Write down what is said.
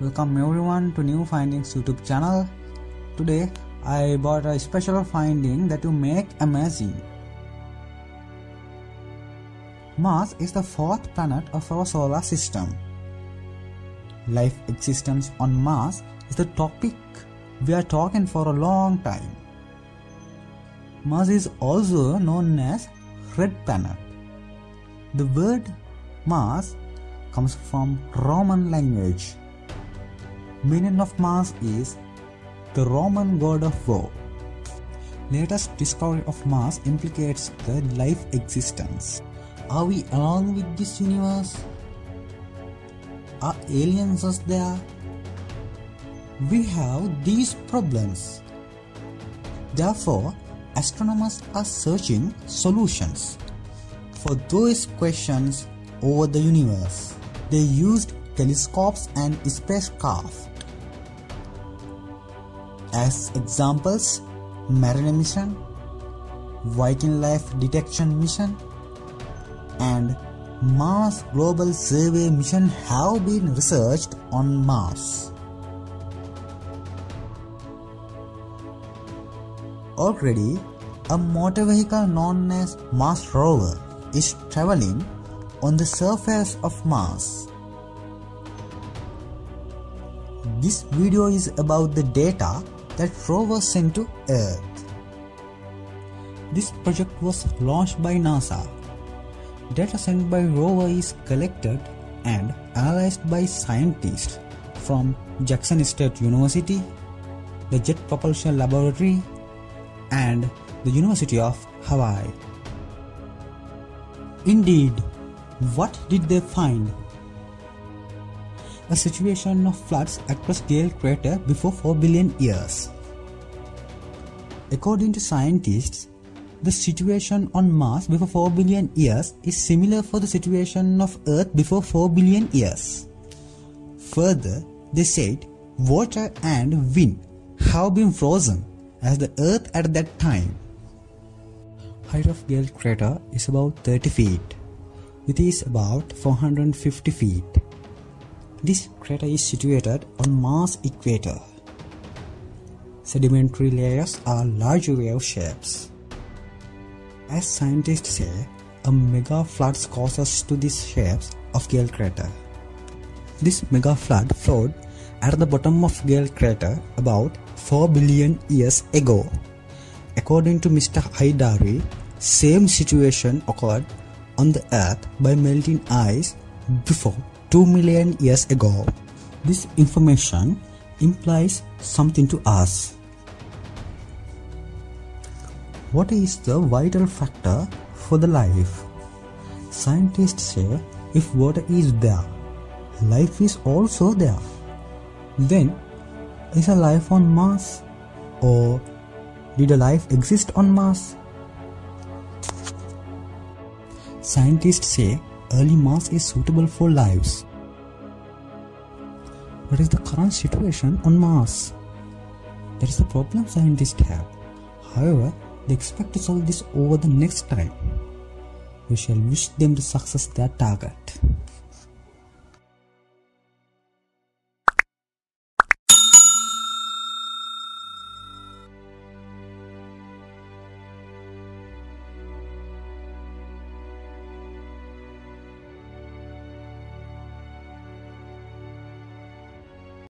Welcome everyone to New Findings YouTube channel. Today I brought a special finding that will make amazing. Mars is the fourth planet of our solar system. Life existence on Mars is the topic we are talking for a long time. Mars is also known as red planet. The word Mars comes from Roman language. Meaning of Mars is the Roman god of war. Latest discovery of Mars implicates the life existence. Are we alone with this universe? Are aliens us there? We have these problems. Therefore, astronomers are searching solutions for those questions over the universe. They used telescopes and spacecraft. As examples, Mariner mission, Viking Life Detection mission, and Mars Global Survey mission have been researched on Mars. Already, a motor vehicle known as Mars rover is traveling on the surface of Mars. This video is about the data that rover sent to Earth. This project was launched by NASA. Data sent by rover is collected and analyzed by scientists from Jackson State University, the Jet Propulsion Laboratory, and the University of Hawaii. Indeed, what did they find? A situation of floods across Gale crater before 4 billion years. According to scientists, the situation on Mars before 4 billion years is similar for the situation of Earth before 4 billion years. Further, they said water and wind have been frozen as the Earth at that time. Height of Gale crater is about 30 feet. It is about 450 feet. This crater is situated on Mars equator. Sedimentary layers are large wave shapes. As scientists say, a mega flood causes to these shapes of Gale crater. This mega flood flowed at the bottom of Gale crater about 4 billion years ago. According to Mr. Heydari, same situation occurred on the earth by melting ice before 2 million years ago. This information implies something to us. What is the vital factor for the life? Scientists say if water is there, life is also there. Then, is a life on Mars? Or did a life exist on Mars? Scientists say early Mars is suitable for lives. What is the current situation on Mars? That is the problem scientists have. However, they expect to solve this over the next time. We shall wish them to success their target.